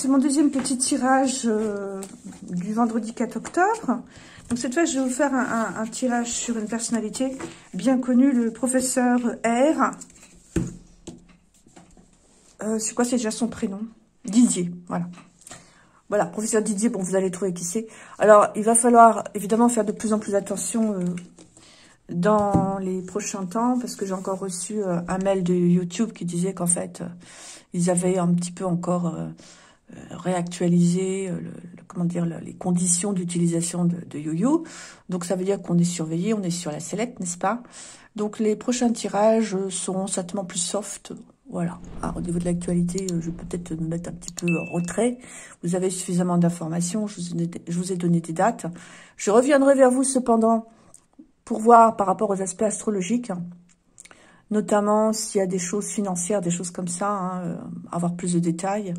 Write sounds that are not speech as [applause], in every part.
c'est mon deuxième petit tirage euh, du vendredi 4 octobre. Donc cette fois, je vais vous faire un, tirage sur une personnalité bien connue, le professeur R. Euh, c'est quoi, c'est déjà son prénom? Didier, voilà. Voilà, professeur Didier, bon, vous allez trouver qui c'est. Alors, il va falloir évidemment faire de plus en plus attention euh, dans les prochains temps, parce que j'ai encore reçu un mail de YouTube qui disait qu'en fait, ils avaient un petit peu encore réactualisé le, comment dire, les conditions d'utilisation de, de YoYo. Donc ça veut dire qu'on est surveillé, on est sur la sellette, n'est-ce pas? Donc les prochains tirages seront certainement plus soft. Voilà. Alors, au niveau de l'actualité, euh, je vais peut-être me mettre un petit peu en retrait. Vous avez suffisamment d'informations, je, je vous ai donné des dates. Je reviendrai vers vous cependant pour voir par rapport aux aspects astrologiques, notamment s'il y a des choses financières, des choses comme ça, hein, euh, avoir plus de détails.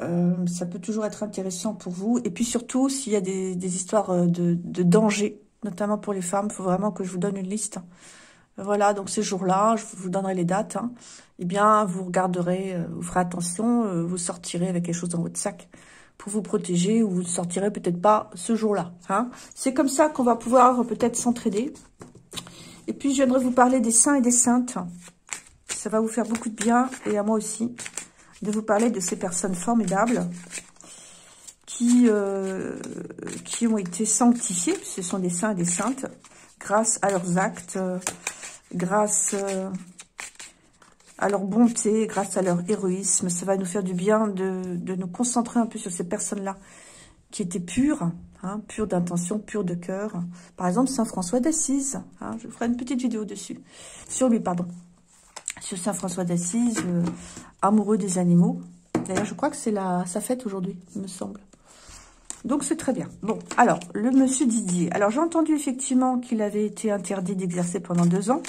Euh, ça peut toujours être intéressant pour vous. Et puis surtout, s'il y a des, histoires euh, de, danger, notamment pour les femmes, il faut vraiment que je vous donne une liste. Voilà, donc ces jours-là, je vous donnerai les dates. Hein. Eh bien, vous regarderez, euh, vous ferez attention, vous sortirez avec quelque chose dans votre sac pour vous protéger ou vous ne sortirez peut-être pas ce jour-là. Hein. C'est comme ça qu'on va pouvoir peut-être s'entraider. Et puis, je viendrai vous parler des saints et des saintes. Ça va vous faire beaucoup de bien et à moi aussi de vous parler de ces personnes formidables qui, euh, ont été sanctifiées, ce sont des saints et des saintes, grâce à leurs actes, grâce euh, à leur bonté, grâce à leur héroïsme. Ça va nous faire du bien de, nous concentrer un peu sur ces personnes-là qui étaient pures, hein, pures d'intention, pures de cœur. Par exemple, Saint François d'Assise, hein, je ferai une petite vidéo dessus, sur lui, pardon sur Saint François d'Assise, euh, amoureux des animaux. D'ailleurs, je crois que c'est sa fête aujourd'hui, me semble. Donc, c'est très bien. Bon, alors, le monsieur Didier. Alors, j'ai entendu effectivement qu'il avait été interdit d'exercer pendant deux ans.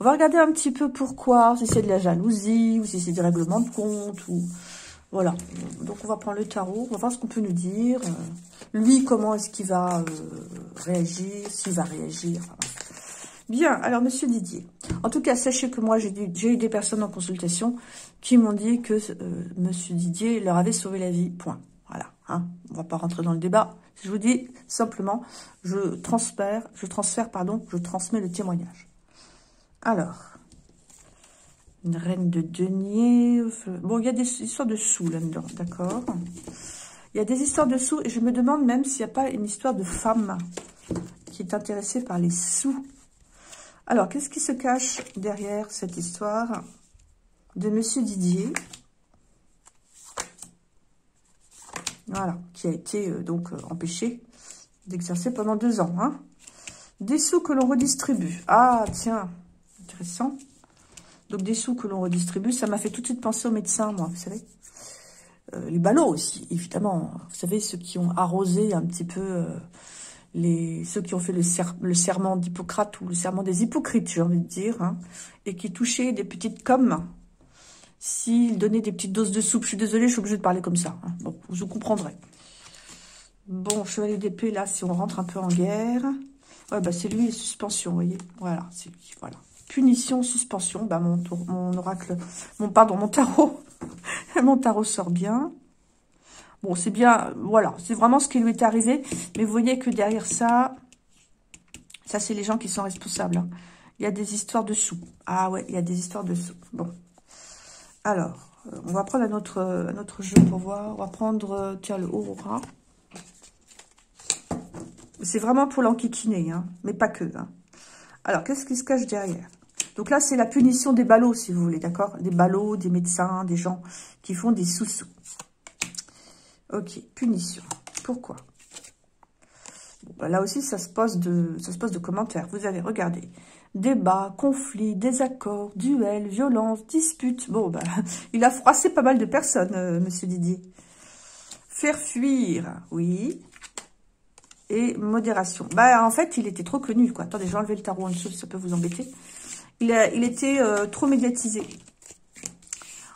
On va regarder un petit peu pourquoi, si c'est de la jalousie, ou si c'est des règlements de compte, ou... Voilà. Donc, on va prendre le tarot, on va voir ce qu'on peut nous dire. Euh, lui, comment est-ce qu'il va euh, réagir, s'il va réagir. Bien, alors Monsieur Didier. En tout cas, sachez que moi, j'ai eu des personnes en consultation qui m'ont dit que euh, Monsieur Didier leur avait sauvé la vie. Point. Voilà. Hein. On va pas rentrer dans le débat. Je vous dis simplement, je transfère, je transfère, pardon, je transmets le témoignage. Alors, une reine de denier. Bon, il y a des histoires de sous là-dedans, d'accord Il y a des histoires de sous et je me demande même s'il n'y a pas une histoire de femme qui est intéressée par les sous. Alors, qu'est-ce qui se cache derrière cette histoire de Monsieur Didier Voilà, qui a été euh, donc euh, empêché d'exercer pendant deux ans. Hein. Des sous que l'on redistribue. Ah, tiens, intéressant. Donc, des sous que l'on redistribue, ça m'a fait tout de suite penser aux médecins, moi, vous savez. Euh, les ballots aussi, évidemment. Vous savez, ceux qui ont arrosé un petit peu ceux qui ont fait le, le serment d'Hippocrate ou le serment des hypocrites, j'ai envie de dire, hein, et qui touchaient des petites commes, s'ils donnaient des petites doses de soupe, je suis désolée, je suis obligée de parler comme ça. Hein. vous comprendrez. Bon, chevalier d'épée, là, si on rentre un peu en guerre. Ouais, bah c'est lui, suspension, vous voyez. Voilà, c'est lui, voilà. Punition, suspension, bah mon, mon oracle, mon, pardon, mon tarot, [laughs] mon tarot sort bien. Bon, c'est bien, voilà, c'est vraiment ce qui lui est arrivé. Mais vous voyez que derrière ça, ça, c'est les gens qui sont responsables. Hein. Il y a des histoires de sous. Ah ouais, il y a des histoires de sous. Bon. Alors, euh, on va prendre un autre, jeu pour voir. On va prendre, euh, tiens, le Aurora. C'est vraiment pour l'enquiquiner, hein, mais pas que. Hein. Alors, qu'est-ce qui se cache derrière? Donc là, c'est la punition des ballots, si vous voulez, d'accord? Des ballots, des médecins, des gens qui font des sous-sous. Ok, punition. Pourquoi? Bah, Là aussi, ça se, pose de, ça se pose de commentaires. Vous avez, regardé, débat, conflit, désaccord, duel, violence, dispute. Bon, bah, [laughs] il a froissé pas mal de personnes, euh, monsieur Didier. Faire fuir, oui. Et modération. Bah, en fait, il était trop connu, quoi. Attendez, j'ai enlevé le tarot en dessous, ça peut vous embêter. Il, il était euh, trop médiatisé.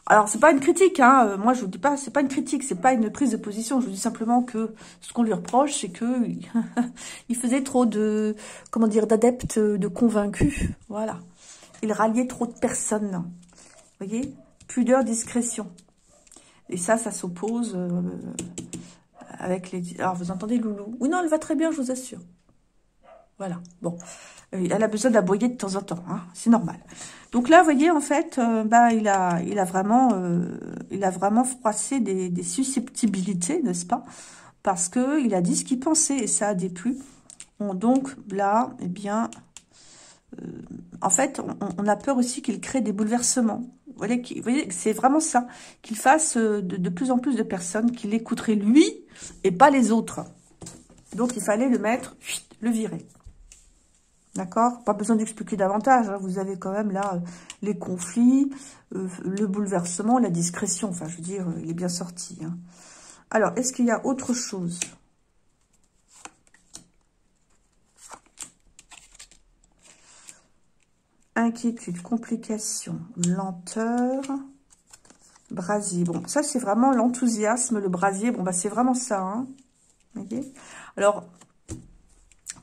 Alors, c'est pas une critique, hein. Euh, moi, je vous dis pas, c'est pas une critique, c'est pas une prise de position. Je vous dis simplement que ce qu'on lui reproche, c'est que [laughs] il faisait trop de, comment dire, d'adeptes, de convaincus. Voilà. Il ralliait trop de personnes. Vous voyez? Pudeur, discrétion. Et ça, ça s'oppose euh, avec les... Alors, vous entendez Loulou? Oui, non, elle va très bien, je vous assure. Voilà, bon. Euh, elle a besoin d'aboyer de temps en temps, hein, c'est normal. Donc là, vous voyez, en fait, euh, bah, il a, il a vraiment, froissé des, susceptibilités, n'est-ce pas? Parce que il a dit ce qu'il pensait et ça a déplu. Donc là, eh bien, en fait, on, a peur aussi qu'il crée des bouleversements. Vous voyez, c'est vraiment ça, qu'il fasse euh, de, plus en plus de personnes qui l'écouteraient lui et pas les autres. Donc, il fallait le mettre, le virer. D'accord? Pas besoin d'expliquer davantage. Hein. Vous avez quand même là euh, les conflits, euh, le bouleversement, la discrétion. Enfin, je veux dire, il est bien sorti. Hein. Alors, est-ce qu'il y a autre chose? Inquiétude, complication, lenteur, brasier. Bon, ça, c'est vraiment l'enthousiasme, le brasier. Bon, bah, c'est vraiment ça. Hein. Alors,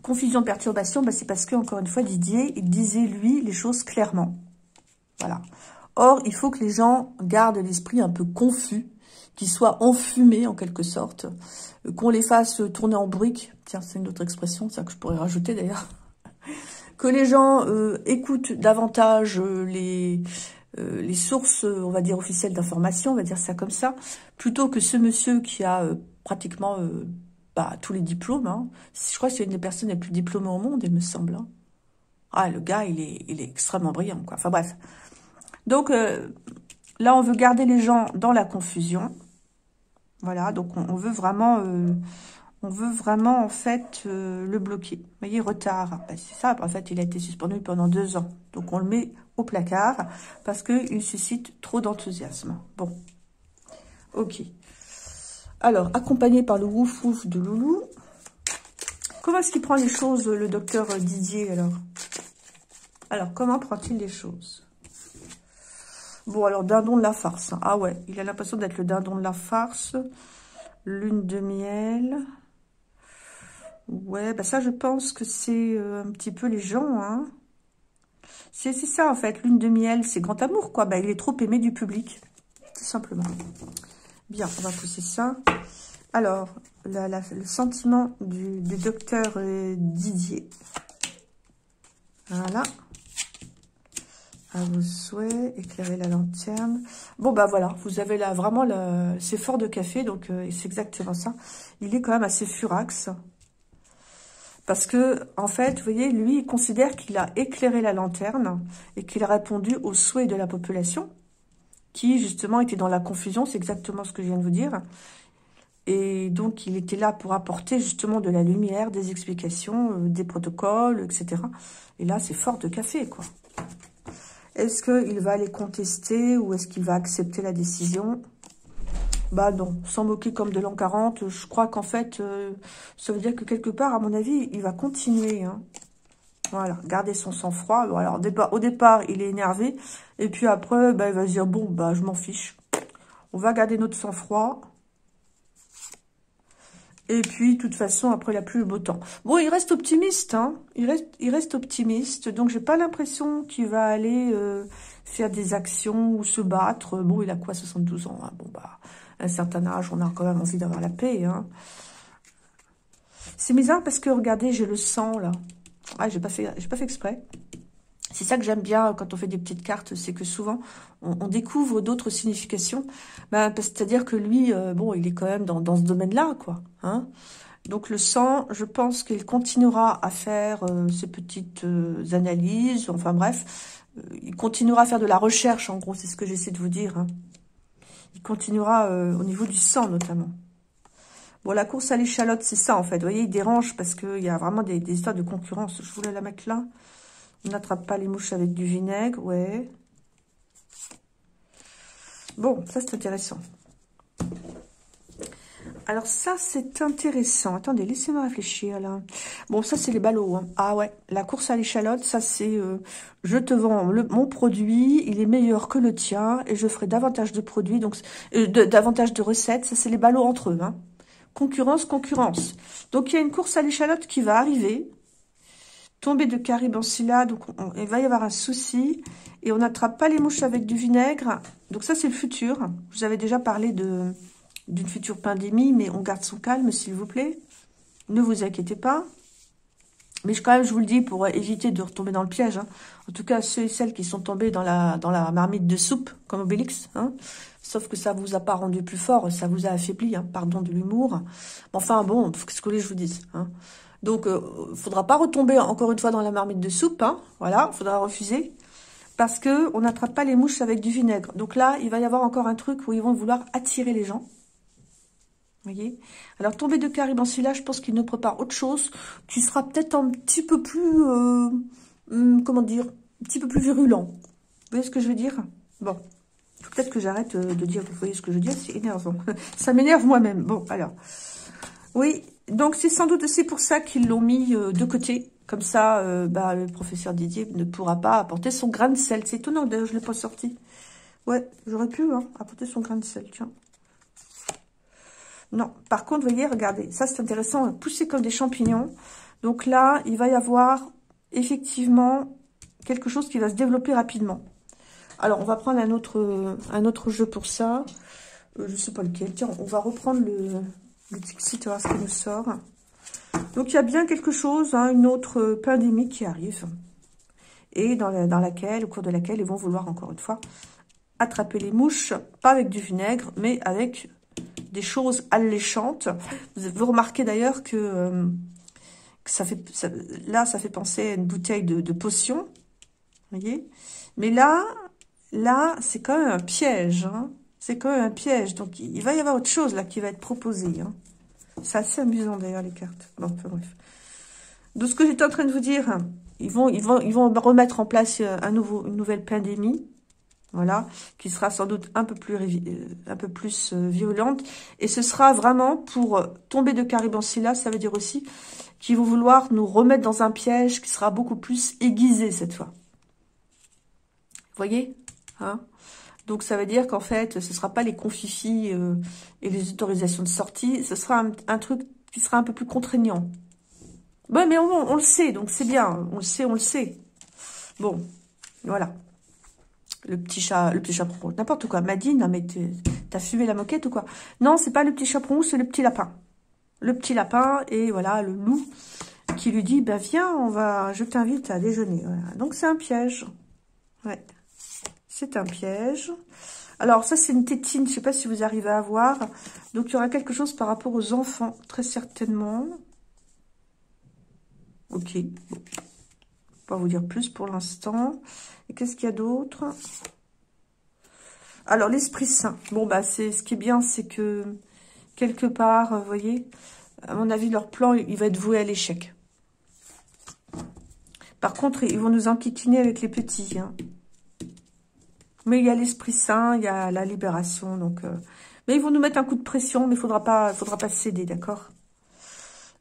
confusion, perturbation, bah, c'est parce que, encore une fois, Didier, il disait, lui, les choses clairement. Voilà. Or, il faut que les gens gardent l'esprit un peu confus, qu'ils soient enfumés, en quelque sorte, qu'on les fasse tourner en briques. Tiens, c'est une autre expression, ça que je pourrais rajouter, d'ailleurs [laughs] que les gens euh, écoutent davantage euh, les, euh, les sources, on va dire, officielles d'information, on va dire ça comme ça, plutôt que ce monsieur qui a pratiquement bah, tous les diplômes. Hein. Je crois que c'est une des personnes les plus diplômées au monde, il me semble. Hein. Ah, le gars, il est, extrêmement brillant, quoi. Enfin, bref. Donc, là, on veut garder les gens dans la confusion. Voilà, donc on, veut vraiment on veut vraiment, en fait, euh, le bloquer. Vous voyez, retard. Ben, c'est ça, en fait, il a été suspendu pendant deux ans. Donc, on le met au placard parce qu'il suscite trop d'enthousiasme. Bon. Ok. Alors, accompagné par le ouf ouf de Loulou. Comment est-ce qu'il prend les choses, le docteur Didier, alors? Alors, comment prend-il les choses? Bon, alors, dindon de la farce. Ah ouais, il a l'impression d'être le dindon de la farce. Lune de miel. Ouais, bah ça, je pense que c'est euh, un petit peu les gens, hein. C'est ça, en fait. Lune de miel, c'est grand amour, quoi. Bah, il est trop aimé du public, tout simplement. Bien, on va pousser ça. Alors, le sentiment du, docteur euh, Didier. Voilà. À vos souhaits, éclairer la lanterne. Bon, bah voilà, vous avez là vraiment, c'est fort de café, donc euh, c'est exactement ça. Il est quand même assez furax. Parce que, en fait, vous voyez, lui, il considère qu'il a éclairé la lanterne et qu'il a répondu aux souhaits de la population, qui, justement, était dans la confusion. C'est exactement ce que je viens de vous dire. Et donc, il était là pour apporter, justement, de la lumière, des explications, euh, des protocoles, etc. Et là, c'est fort de café, quoi. Est-ce qu'il va les contester ou est-ce qu'il va accepter la décision? Bah non, sans moquer comme de l'an 40, je crois qu'en fait, euh, ça veut dire que quelque part, à mon avis, il va continuer. Hein. Voilà, garder son sang-froid. au départ, il est énervé. Et puis après, bah, il va se dire, bon, bah, je m'en fiche. On va garder notre sang-froid. Et puis, de toute façon, après la pluie, le beau temps. Bon, il reste optimiste, hein. Il reste, il reste optimiste. Donc, j'ai pas l'impression qu'il va aller euh, faire des actions ou se battre. Bon, il a quoi, 72 ans hein. Bon, bah, un certain âge, on a quand même envie d'avoir la paix. Hein. C'est bizarre parce que, regardez, j'ai le sang, là. Ah, j'ai pas fait, j'ai pas fait exprès. C'est ça que j'aime bien quand on fait des petites cartes, c'est que souvent, on, découvre d'autres significations. Ben, C'est-à-dire que lui, euh, bon, il est quand même dans, ce domaine-là, quoi. Hein donc le sang, je pense qu'il continuera à faire euh, ses petites euh, analyses, enfin bref, il continuera à faire de la recherche, en gros, c'est ce que j'essaie de vous dire. Hein il continuera euh, au niveau du sang notamment. Bon, la course à l'échalote, c'est ça en fait. Vous voyez, il dérange parce qu'il y a vraiment des, histoires de concurrence. Je voulais la mettre là. On n'attrape pas les mouches avec du vinaigre, ouais. Bon, ça c'est intéressant. Alors ça, c'est intéressant. Attendez, laissez-moi réfléchir là. Bon, ça, c'est les ballots. Hein. Ah ouais, la course à l'échalote, ça, c'est... Euh, je te vends mon produit, il est meilleur que le tien, et je ferai davantage de produits, donc euh, davantage de recettes. Ça, c'est les ballots entre eux. Hein. Concurrence, concurrence. Donc, il y a une course à l'échalote qui va arriver. tombée de Caribancilla, donc il va y avoir un souci. Et on n'attrape pas les mouches avec du vinaigre. Donc ça, c'est le futur. Je vous avais déjà parlé d'une future pandémie, mais on garde son calme, s'il vous plaît. Ne vous inquiétez pas. Mais quand même, je vous le dis pour éviter de retomber dans le piège. Hein. En tout cas, ceux et celles qui sont tombés dans la, dans la marmite de soupe, comme Obélix. Hein. Sauf que ça vous a pas rendu plus fort, ça vous a affaibli. Hein. Pardon de l'humour. Enfin, bon, qu'est-ce que je vous dise hein. Donc, il euh, faudra pas retomber encore une fois dans la marmite de soupe. Hein. Voilà, faudra refuser. Parce que on n'attrape pas les mouches avec du vinaigre. Donc là, il va y avoir encore un truc où ils vont vouloir attirer les gens voyez? Alors, tomber de Caribancilla, je pense qu'il nous prépare autre chose qui sera peut-être un petit peu plus, euh, hum, comment dire, un petit peu plus virulent. Vous voyez ce que je veux dire? Bon, peut-être que j'arrête euh, de dire, vous voyez ce que je dire, c'est énervant. [laughs] Ça m'énerve moi-même. Bon, alors, oui, donc c'est sans doute aussi pour ça qu'ils l'ont mis euh, de côté. Comme ça, bah, le professeur Didier ne pourra pas apporter son grain de sel. C'est étonnant, d'ailleurs, je ne l'ai pas sorti. Ouais, j'aurais pu hein, apporter son grain de sel, tiens. Non, par contre, voyez, regardez, ça c'est intéressant, pousser comme des champignons. Donc là, il va y avoir effectivement quelque chose qui va se développer rapidement. Alors, on va prendre un autre, jeu pour ça. Euh, je ne sais pas lequel. Tiens, on va reprendre le, le Dixit, voir ce qui nous sort. Donc, il y a bien quelque chose, hein, une autre pandémie qui arrive. Et dans, laquelle, au cours de laquelle, ils vont vouloir, encore une fois, attraper les mouches, pas avec du vinaigre, mais avec des choses alléchantes. Vous remarquez d'ailleurs que, euh, ça fait, là, ça fait penser à une bouteille de, potion. voyez Mais là, là, c'est quand même un piège. Hein. c'est quand même un piège. Donc, il va y avoir autre chose là qui va être proposé. Hein. C'est assez amusant d'ailleurs, les cartes. Bon, enfin, bref. De ce que j'étais en train de vous dire, ils vont, ils vont, ils vont remettre en place euh, un nouveau, une nouvelle pandémie voilà, qui sera sans doute un peu plus, euh, un peu plus euh, virulente. Et ce sera vraiment pour tomber de Caribancilla, ça veut dire aussi qu'ils vont vouloir nous remettre dans un piège qui sera beaucoup plus aiguisé cette fois. Voyez? Hein Donc ça veut dire qu'en fait, ce ne sera pas les confifis et les autorisations de sortie, ce sera un, truc qui sera un peu plus contraignant. Mais on, on le sait, donc c'est bien, on le sait, on le sait. Bon, voilà le petit chat, le petit chaperon n'importe quoi. M'a dit, non mais t'as fumé la moquette ou quoi? Non, c'est pas le petit chaperon, c'est le petit lapin. Le petit lapin et voilà, le loup qui lui dit, ben viens, on va, je t'invite à déjeuner. Donc c'est un piège. C'est un piège. Alors ça c'est une tétine, je sais pas si vous arrivez à voir. Donc il y aura quelque chose par rapport aux enfants, très certainement. Ok, pas vous dire plus pour l'instant. Et qu'est-ce qu'il y a d'autre? Alors, l'Esprit Saint. Bon, bah, ce qui est bien, c'est que, quelque part, vous voyez, à mon avis, leur plan, il va être voué à l'échec. Par contre, ils vont nous enquiquiner avec les petits. Hein. Mais il y a l'Esprit Saint, il y a la libération. donc. Euh, mais ils vont nous mettre un coup de pression, mais il faudra pas, faudra pas céder, d'accord?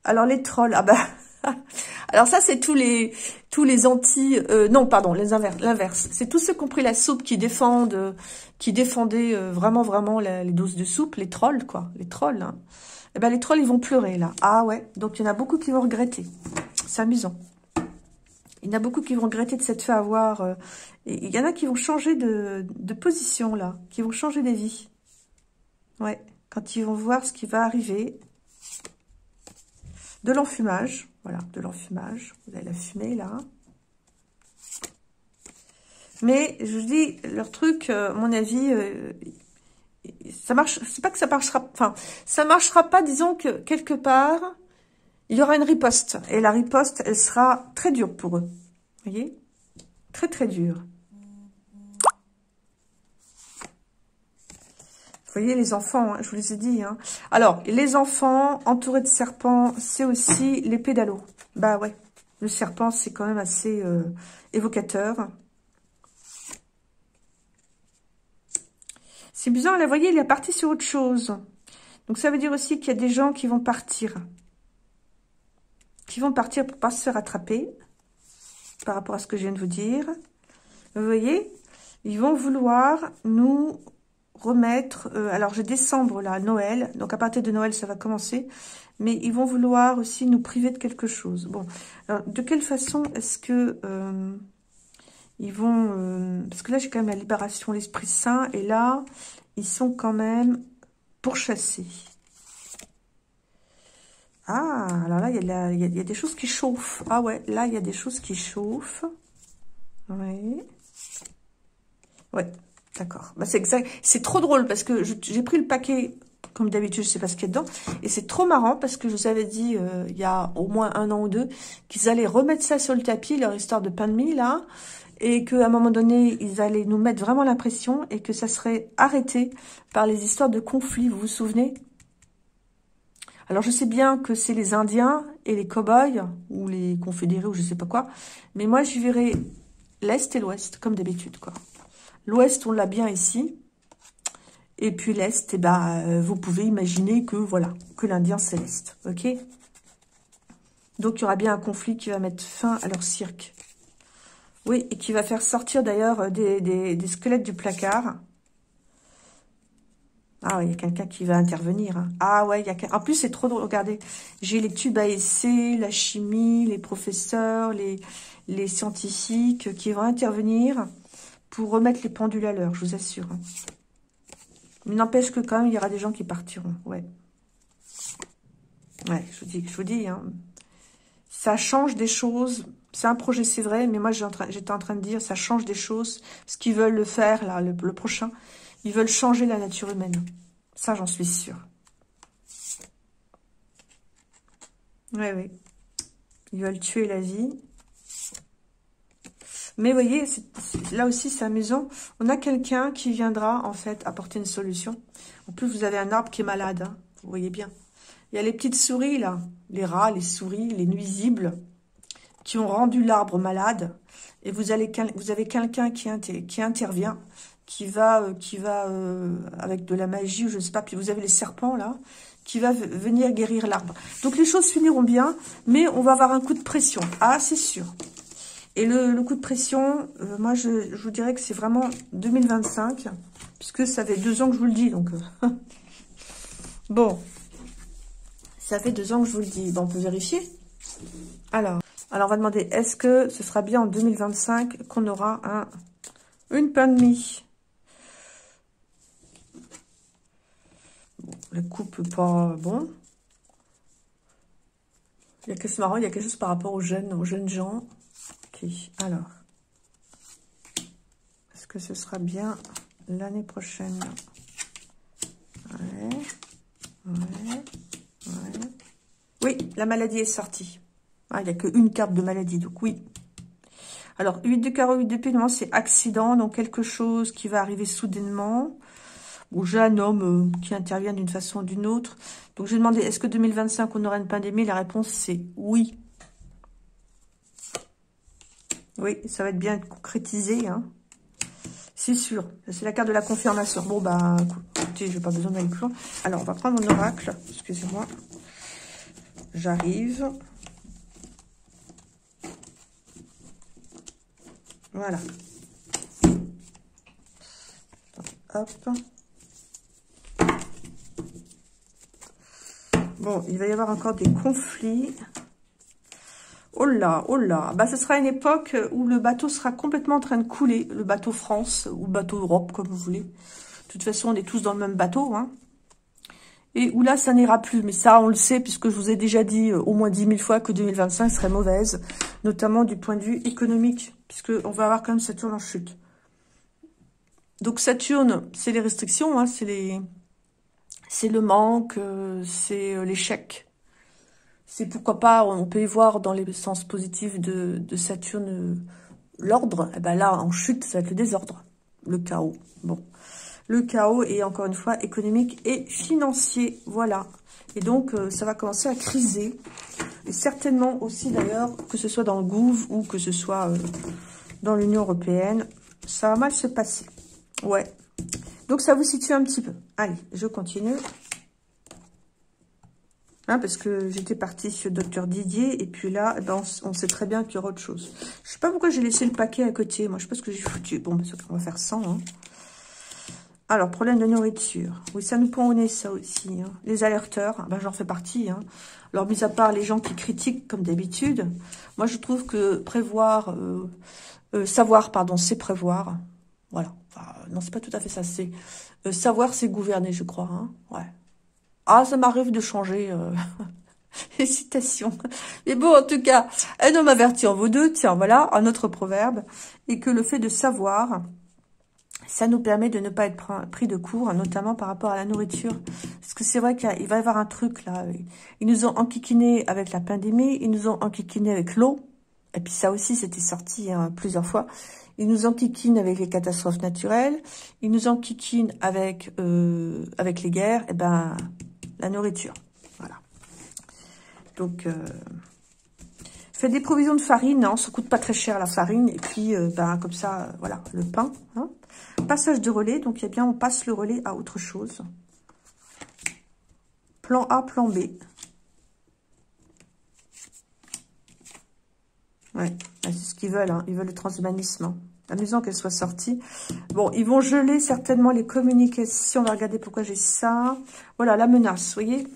Alors, les trolls, ah bah... [laughs] Alors ça, c'est tous les tous les anti... Euh, non, pardon, les l'inverse. C'est tous ceux qui ont pris la soupe, qui défendent, qui défendaient euh, vraiment, vraiment les doses de soupe, les trolls, quoi. Les trolls, hein. Eh ben, les trolls, ils vont pleurer, là. Ah ouais, donc il y en a beaucoup qui vont regretter. C'est amusant. Il y en a beaucoup qui vont regretter de s'être fait avoir. Euh, il y en a qui vont changer de, position, là. Qui vont changer d'avis. Ouais, quand ils vont voir ce qui va arriver. De l'enfumage. Voilà, de l'enfumage. Vous avez la fumée, là. Mais, je vous dis, leur truc, euh, mon avis, euh, ça marche... C'est pas que ça marchera... Enfin, ça marchera pas, disons que, quelque part, il y aura une riposte. Et la riposte, elle sera très dure pour eux. Vous voyez? Très, très dure. Vous voyez, les enfants, hein, je vous les ai dit. Hein. Alors, les enfants entourés de serpents, c'est aussi les pédalos. Bah ouais, le serpent, c'est quand même assez euh, évocateur. C'est bizarre, là, vous voyez, il est parti sur autre chose. Donc, ça veut dire aussi qu'il y a des gens qui vont partir. Qui vont partir pour pas se faire. Par rapport à ce que je viens de vous dire. Vous voyez Ils vont vouloir nous remettre... Euh, alors, j'ai décembre, là, Noël. Donc, à partir de Noël, ça va commencer. Mais ils vont vouloir aussi nous priver de quelque chose. Bon, alors, de quelle façon est-ce que... Euh, ils vont... Euh, parce que là, j'ai quand même la libération, l'Esprit Saint. Et là, ils sont quand même pourchassés. Ah, alors là, il y, a des choses qui chauffent. Ah ouais, là, il y a des choses qui chauffent. Oui. Ouais, d'accord. Bah, c'est exact. C'est trop drôle parce que j'ai pris le paquet, comme d'habitude, je sais pas ce qu'il y a dedans. Et c'est trop marrant parce que je vous avais dit, euh, il y a au moins un an ou deux, qu'ils allaient remettre ça sur le tapis, leur histoire de pain de mie, là. Et qu'à un moment donné, ils allaient nous mettre vraiment la pression et que ça serait arrêté par les histoires de conflits, vous vous souvenez? Alors, je sais bien que c'est les Indiens et les cow-boys, ou les confédérés, ou je sais pas quoi. Mais moi, j'y verrai l'Est et l'Ouest, comme d'habitude, quoi. L'Ouest, on l'a bien ici. Et puis l'Est, eh ben, euh, vous pouvez imaginer que, voilà, que l'Indien, c'est l'Est, ok? Donc, il y aura bien un conflit qui va mettre fin à leur cirque. Oui, et qui va faire sortir, d'ailleurs, des, des squelettes du placard. Ah, il y a quelqu'un qui va intervenir. Hein. Ah ouais, il y a En plus, c'est trop drôle. Regardez, j'ai les tubes à essai, la chimie, les professeurs, les, scientifiques qui vont intervenir pour remettre les pendules à l'heure, je vous assure. Hein. Mais n'empêche que quand même, il y aura des gens qui partiront. Ouais. Ouais, je vous dis, je vous dis, hein. ça change des choses. C'est un projet, c'est vrai, mais moi, j'étais en, train de dire, ça change des choses. Ce qu'ils veulent le faire, là, le prochain, ils veulent changer la nature humaine. Ça, j'en suis sûre. Oui, oui. Ils veulent tuer la vie. Mais vous voyez, là aussi, c'est amusant. On a quelqu'un qui viendra, en fait, apporter une solution. En plus, vous avez un arbre qui est malade. Hein. vous voyez bien. Il y a les petites souris, là. Les rats, les souris, les nuisibles qui ont rendu l'arbre malade. Et vous, avez quelqu'un qui intervient qui va, euh, qui va euh, avec de la magie, ou je ne sais pas, puis vous avez les serpents là, qui va venir guérir l'arbre. Donc les choses finiront bien, mais on va avoir un coup de pression. Ah, c'est sûr. Et le, coup de pression, euh, moi je, vous dirais que c'est vraiment 2025, puisque ça fait deux ans que je vous le dis, donc... [laughs] bon, ça fait deux ans que je vous le dis. Bon, on peut vérifier. Alors, alors on va demander, est-ce que ce sera bien en 2025 qu'on aura un, une pandémie la coupe pas bon. Il y a que c'est marrant, il y a quelque chose par rapport aux jeunes, aux jeunes gens. Ok, alors. Est-ce que ce sera bien l'année prochaine? Oui, la maladie est sortie. Ah, il n'y a qu'une carte de maladie, donc oui. Alors, 8 de carreau, 8 de pied, c'est accident, donc quelque chose qui va arriver soudainement ou j'ai un homme euh, qui intervient d'une façon ou d'une autre. Donc, j'ai demandé, est-ce que 2025, on aura une pandémie La réponse, c'est oui. Oui, ça va être bien concrétisé. Hein. C'est sûr. C'est la carte de la confirmation. Bon, bah, écoutez, je n'ai pas besoin d'aller plus loin. Alors, on va prendre mon oracle. Excusez-moi. J'arrive. Voilà. Hop. Bon, il va y avoir encore des conflits. Oh là, oh là. Bah, ce sera une époque où le bateau sera complètement en train de couler. Le bateau France ou bateau Europe, comme vous voulez. De toute façon, on est tous dans le même bateau. Hein. Et où là, ça n'ira plus. Mais ça, on le sait, puisque je vous ai déjà dit euh, au moins 10 000 fois que 2025 serait mauvaise. Notamment du point de vue économique. Puisqu'on va avoir quand même Saturne en chute. Donc Saturne, c'est les restrictions, hein, c'est les c'est le manque, euh, c'est euh, l'échec. C'est pourquoi pas, on peut y voir dans les sens positifs de, Saturne euh, l'ordre. Et eh ben là, en chute, ça va être le désordre, le chaos. Bon, le chaos est encore une fois économique et financier, voilà. Et donc, ça va commencer à criser. Et certainement aussi d'ailleurs, que ce soit dans le Gouv ou que ce soit dans l'Union Européenne, ça va mal se passer. Ouais, donc, ça vous situe un petit peu. Allez, je continue. Hein, parce que j'étais partie sur Docteur Didier. Et puis là, eh ben, on, sait très bien qu'il y aura autre chose. Je sais pas pourquoi j'ai laissé le paquet à côté. Moi, je sais pas ce que j'ai foutu. Bon, ben, on va faire 100. Hein. Alors, problème de nourriture. Oui, ça nous pend au nez, ça aussi. Hein. Les alerteurs, ben, j'en fais partie. Hein. Alors, mis à part les gens qui critiquent, comme d'habitude, moi, je trouve que prévoir, euh, euh, savoir, pardon, c'est prévoir. Voilà. Enfin, non, c'est pas tout à fait ça. C'est euh, savoir, c'est gouverner, je crois. Hein. Ouais. Ah, ça m'arrive de changer. [laughs] Hésitation. Mais bon, en tout cas, un homme averti en vaut deux. Tiens, voilà, un autre proverbe. Et que le fait de savoir ça nous permet de ne pas être pris de court, notamment par rapport à la nourriture. Parce que c'est vrai qu'il va y avoir un truc là. Ils nous ont enquiquinés avec la pandémie, ils nous ont enquiquinés avec l'eau. Et puis ça aussi, c'était sorti hein, plusieurs fois. Ils nous enquiquinent avec les catastrophes naturelles. Ils nous enquiquinent avec euh, avec les guerres. Et ben, la nourriture. Voilà. Donc, euh, faites des provisions de farine. Non, ça coûte pas très cher la farine. Et puis, euh, ben, comme ça, voilà, le pain. Hein Passage de relais, donc eh bien on passe le relais à autre chose. Plan A, plan B. Ouais, c'est ce qu'ils veulent, hein. ils veulent le transhumanisme. Hein. Amusant qu'elle soit sortie. Bon, ils vont geler certainement les communications. On va regarder pourquoi j'ai ça. Voilà, la menace, vous voyez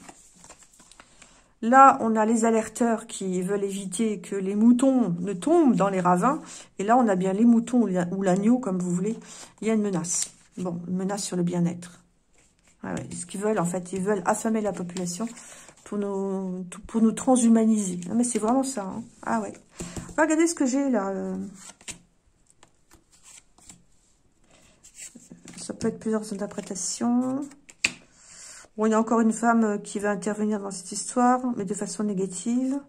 Là, on a les alerteurs qui veulent éviter que les moutons ne tombent dans les ravins. Et là, on a bien les moutons ou l'agneau, comme vous voulez. Il y a une menace. Bon, une menace sur le bien-être. Ah ce qu'ils veulent, en fait, ils veulent affamer la population pour nous, transhumaniser. Mais c'est vraiment ça. Hein. Ah ouais. Regardez ce que j'ai là. Euh. Ça peut être plusieurs interprétations. Bon, il y a encore une femme euh, qui va intervenir dans cette histoire, mais de façon négative.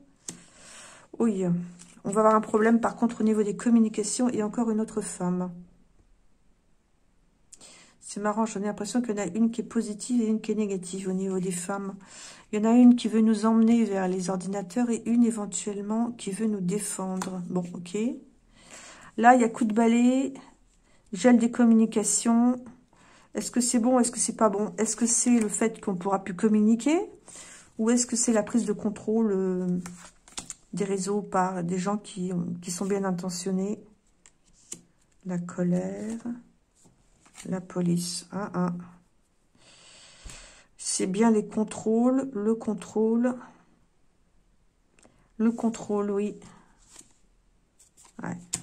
Oui, on va avoir un problème par contre au niveau des communications et encore une autre femme. C'est marrant, j'en ai l'impression qu'il y en a une qui est positive et une qui est négative au niveau des femmes. Il y en a une qui veut nous emmener vers les ordinateurs et une éventuellement qui veut nous défendre. Bon, ok. Là, il y a coup de balai, gel des communications, est-ce que c'est bon Est-ce que c'est pas bon? Est-ce que c'est le fait qu'on pourra plus communiquer? Ou est-ce que c'est la prise de contrôle euh, des réseaux par des gens qui, qui sont bien intentionnés? La colère, la police. Ah, ah. C'est bien les contrôles, le contrôle. Le contrôle, oui.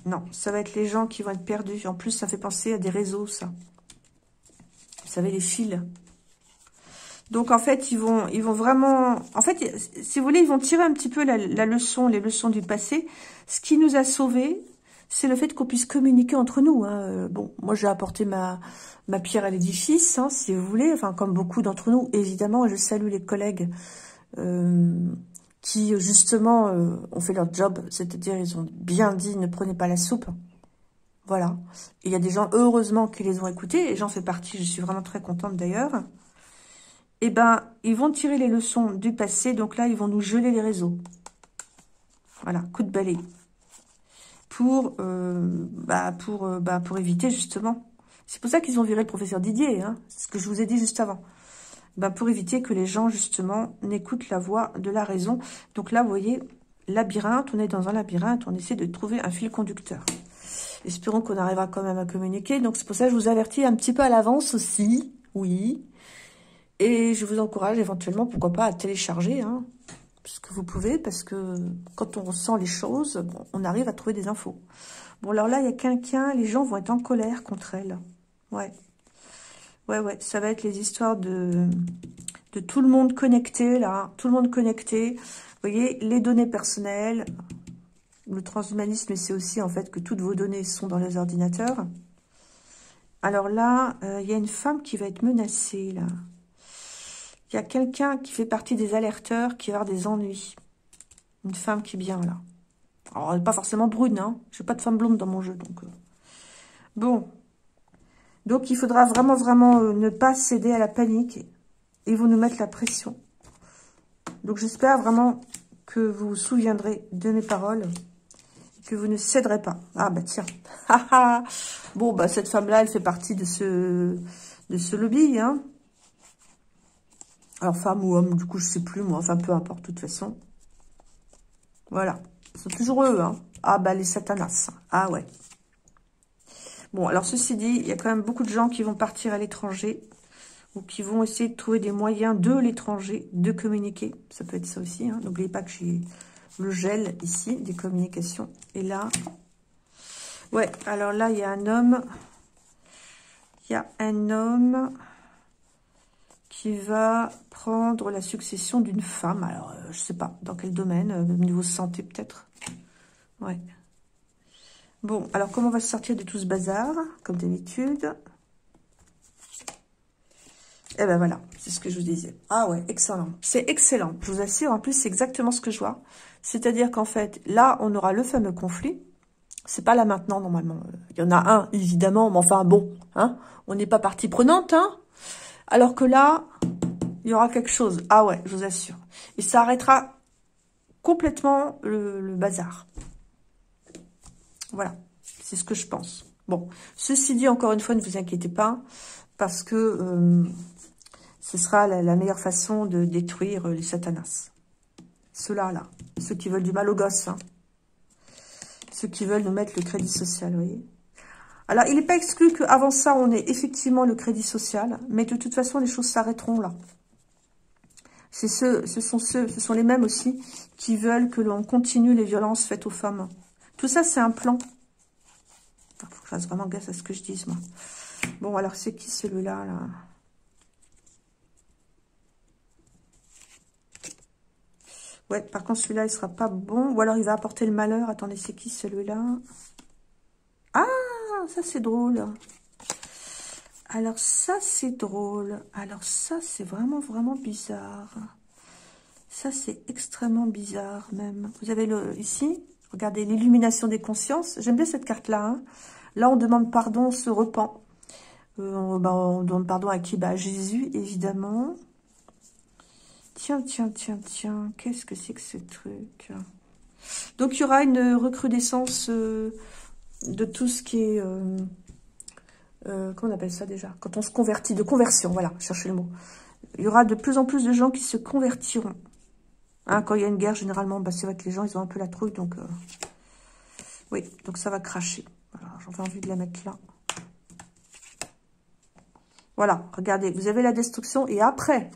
Non, ça va être les gens qui vont être perdus. En plus, ça fait penser à des réseaux, ça. Vous savez, les fils. Donc, en fait, ils vont, ils vont vraiment... En fait, si vous voulez, ils vont tirer un petit peu la, leçon, les leçons du passé. Ce qui nous a sauvés, c'est le fait qu'on puisse communiquer entre nous. Hein. Euh, bon, moi, j'ai apporté ma, pierre à l'édifice, hein, si vous voulez. Enfin, comme beaucoup d'entre nous, évidemment. Je salue les collègues euh, qui, justement, euh, ont fait leur job. C'est-à-dire, ils ont bien dit, ne prenez pas la soupe. Voilà. il y a des gens, heureusement, qui les ont écoutés, et j'en fais partie, je suis vraiment très contente d'ailleurs. Eh ben, ils vont tirer les leçons du passé, donc là, ils vont nous geler les réseaux. Voilà, coup de balai. Pour, euh, bah, pour, euh, bah, pour éviter, justement. C'est pour ça qu'ils ont viré le professeur Didier, hein, ce que je vous ai dit juste avant. Bah, pour éviter que les gens, justement, n'écoutent la voix de la raison. Donc là, vous voyez, labyrinthe, on est dans un labyrinthe, on essaie de trouver un fil conducteur. Espérons qu'on arrivera quand même à communiquer. Donc, c'est pour ça que je vous avertis un petit peu à l'avance aussi. Oui. Et je vous encourage éventuellement, pourquoi pas, à télécharger. Hein, que vous pouvez, parce que quand on ressent les choses, on arrive à trouver des infos. Bon, alors là, il y a quelqu'un, les gens vont être en colère contre elle. Ouais. Ouais, ouais, ça va être les histoires de, de tout le monde connecté, là. Tout le monde connecté. Vous voyez, les données personnelles, le transhumanisme, c'est aussi en fait que toutes vos données sont dans les ordinateurs. Alors là, euh, il y a une femme qui va être menacée, là. Il y a quelqu'un qui fait partie des alerteurs qui va avoir des ennuis. Une femme qui est bien, là. Alors, elle pas forcément brune, hein. Je n'ai pas de femme blonde dans mon jeu, donc... Euh. Bon. Donc, il faudra vraiment, vraiment euh, ne pas céder à la panique. Ils vont nous mettre la pression. Donc, j'espère vraiment que vous vous souviendrez de mes paroles que vous ne céderez pas. Ah bah tiens. [laughs] bon bah cette femme-là, elle fait partie de ce de ce lobby. Hein. Alors femme ou homme, du coup je sais plus moi. Enfin peu importe de toute façon. Voilà. C'est toujours eux. Hein. Ah bah les satanas. Ah ouais. Bon, alors ceci dit, il y a quand même beaucoup de gens qui vont partir à l'étranger ou qui vont essayer de trouver des moyens de l'étranger de communiquer. Ça peut être ça aussi. Hein. N'oubliez pas que j'ai le gel ici des communications. Et là, ouais, alors là, il y a un homme. Il y a un homme qui va prendre la succession d'une femme. Alors, je euh, je sais pas dans quel domaine, euh, au niveau santé peut-être. Ouais. Bon, alors comment on va se sortir de tout ce bazar, comme d'habitude? Eh ben voilà, c'est ce que je vous disais. Ah ouais, excellent. C'est excellent, je vous assure. En plus, c'est exactement ce que je vois. C'est-à-dire qu'en fait, là, on aura le fameux conflit. C'est pas là maintenant, normalement. Il y en a un, évidemment, mais enfin, bon, hein, on n'est pas partie prenante, hein. Alors que là, il y aura quelque chose. Ah ouais, je vous assure. Et ça arrêtera complètement le bazar. Voilà, c'est ce que je pense. Bon, ceci dit, encore une fois, ne vous inquiétez pas, parce que euh, ce sera la, meilleure façon de détruire les satanas. Ceux-là, là, ceux qui veulent du mal aux gosses, hein. ceux qui veulent nous mettre le crédit social, vous voyez. Alors, il n'est pas exclu qu'avant ça, on ait effectivement le crédit social, mais de toute façon, les choses s'arrêteront là. Ce, sont ceux, ce sont les mêmes aussi qui veulent que l'on continue les violences faites aux femmes. Tout ça, c'est un plan. Il faut que je fasse vraiment gaffe à ce que je dise, moi. Bon, alors, c'est qui celui-là, là, Ouais, par contre, celui-là, il sera pas bon. Ou alors, il va apporter le malheur. Attendez, c'est qui celui-là? Ah, ça, c'est drôle. Alors, ça, c'est drôle. Alors, ça, c'est vraiment, vraiment bizarre. Ça, c'est extrêmement bizarre, même. Vous avez le ici Regardez, l'illumination des consciences. J'aime bien cette carte-là. Hein. Là, on demande pardon, on se repent. Euh, bah, on, demande pardon à qui? Bah, À Jésus, évidemment. Tiens, tiens, tiens, tiens. Qu'est-ce que c'est que ce truc? Donc, il y aura une recrudescence euh, de tout ce qui est... Euh, comment on appelle ça déjà Quand on se convertit, de conversion, voilà, cherchez le mot. Il y aura de plus en plus de gens qui se convertiront. Hein, quand il y a une guerre, généralement, bah, c'est vrai que les gens, ils ont un peu la trouille. Donc, euh, oui, donc ça va cracher. Voilà, j'avais envie de la mettre là. Voilà, regardez, vous avez la destruction. Et après,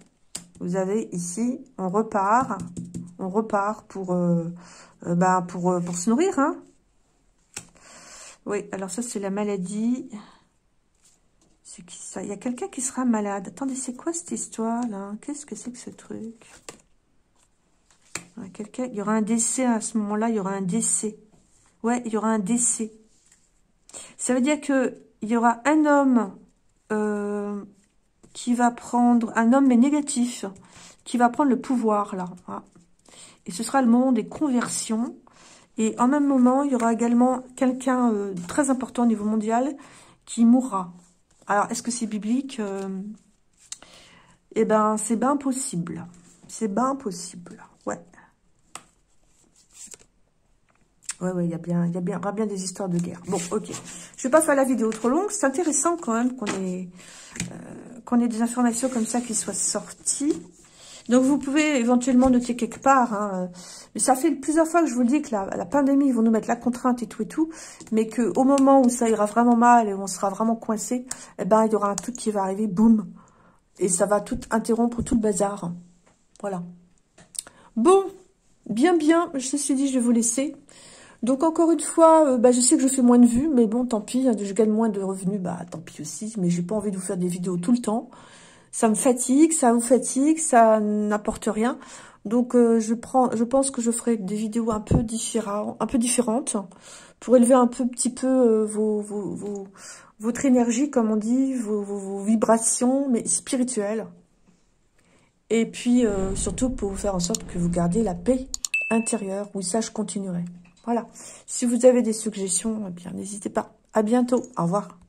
vous avez ici, on repart. On repart pour, euh, euh, bah, pour, pour se nourrir. Hein. Oui, alors ça, c'est la maladie. Il y a quelqu'un qui sera malade. Attendez, c'est quoi cette histoire-là Qu'est-ce que c'est que ce truc? Il y aura un décès à ce moment-là, il y aura un décès. Ouais, il y aura un décès. Ça veut dire que il y aura un homme euh, qui va prendre, un homme mais négatif, qui va prendre le pouvoir là. Et ce sera le moment des conversions. Et en même moment, il y aura également quelqu'un euh, très important au niveau mondial qui mourra. Alors, est-ce que c'est biblique euh, Eh ben, c'est bien possible. C'est bien possible. Ouais. Ouais, ouais, il y a bien, y a bien, bien des histoires de guerre. Bon, ok. Je vais pas faire la vidéo trop longue. C'est intéressant quand même qu'on ait, euh, qu'on ait des informations comme ça qui soient sorties. Donc, vous pouvez éventuellement noter quelque part. Hein, mais ça fait plusieurs fois que je vous le dis que la, pandémie, ils vont nous mettre la contrainte et tout et tout. Mais qu'au moment où ça ira vraiment mal et où on sera vraiment coincé, eh ben, il y aura un truc qui va arriver, boum. Et ça va tout interrompre tout le bazar. Voilà. Bon, bien, bien. Je me suis dit, je vais vous laisser. Donc encore une fois, euh, bah, je sais que je fais moins de vues, mais bon, tant pis, je gagne moins de revenus, bah tant pis aussi, mais j'ai pas envie de vous faire des vidéos tout le temps. Ça me fatigue, ça vous fatigue, ça n'apporte rien. Donc euh, je prends, je pense que je ferai des vidéos un peu différentes, un peu différentes, pour élever un peu, petit peu euh, vos, vos, votre énergie, comme on dit, vos, vibrations, mais spirituelles. Et puis surtout pour faire en sorte que vous gardiez la paix intérieure. Oui, ça, je continuerai. Voilà. Si vous avez des suggestions, eh bien n'hésitez pas. À bientôt. Au revoir.